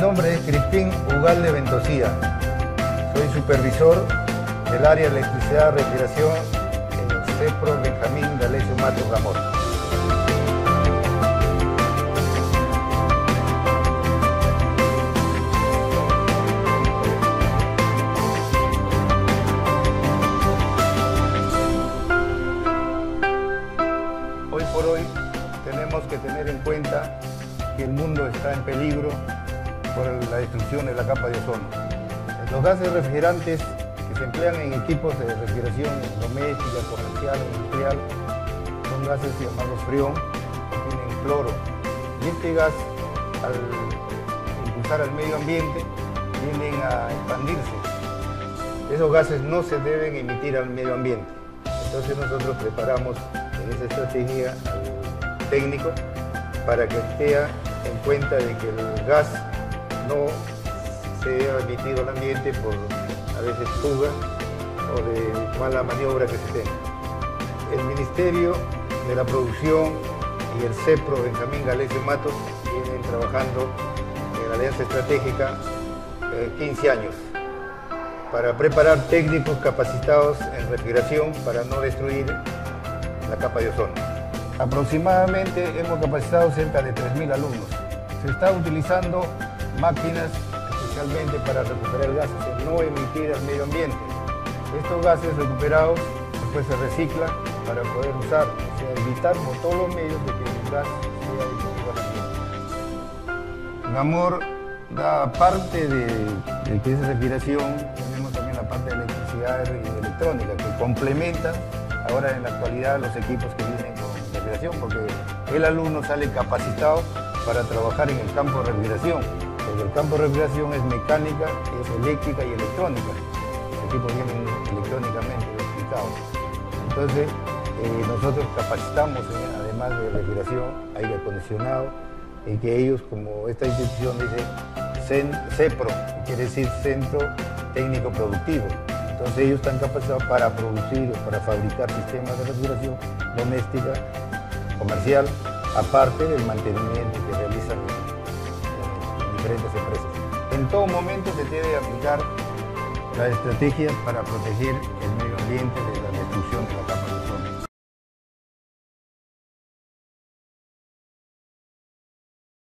nombre es Crispín Ugalde Ventosía. Soy supervisor del área de electricidad y refrigeración en el CEPRO Benjamín D'Alessio Matos Ramón. Hoy por hoy tenemos que tener en cuenta que el mundo está en peligro por la destrucción de la capa de ozono. Los gases refrigerantes que se emplean en equipos de refrigeración doméstica, comercial, industrial, son gases llamados freón, que tienen cloro. Y este gas, al impulsar al medio ambiente, tienden a expandirse. Esos gases no se deben emitir al medio ambiente. Entonces nosotros preparamos en esa estrategia al técnico para que tenga en cuenta de que el gas no sea emitido al ambiente por a veces fuga o de mala maniobra que se tenga. El Ministerio de la Producción y el CEPRO Benjamín Galesio Matos vienen trabajando en la Alianza Estratégica eh, 15 años para preparar técnicos capacitados en refrigeración para no destruir la capa de ozono. Aproximadamente hemos capacitado cerca de 3.000 alumnos. Se está utilizando máquinas especialmente para recuperar gases, no emitir al medio ambiente. Estos gases recuperados después se reciclan para poder usar, o sea, evitar por todos los medios de que el gas sea. Namor da parte de, de que es respiración, tenemos también la parte de electricidad y electrónica que complementan ahora en la actualidad los equipos que vienen con refrigeración porque el alumno sale capacitado para trabajar en el campo de refrigeración, el campo de refrigeración es mecánica, es eléctrica y electrónica. Los equipos vienen electrónicamente explicados. Entonces, eh, nosotros capacitamos, eh, además de refrigeración, aire acondicionado, en que ellos, como esta institución dice, CEPRO, quiere decir Centro Técnico Productivo. Entonces ellos están capacitados para producir o para fabricar sistemas de refrigeración doméstica, comercial, aparte del mantenimiento que realizan en todo momento se debe aplicar la estrategia para proteger el medio ambiente de la destrucción de la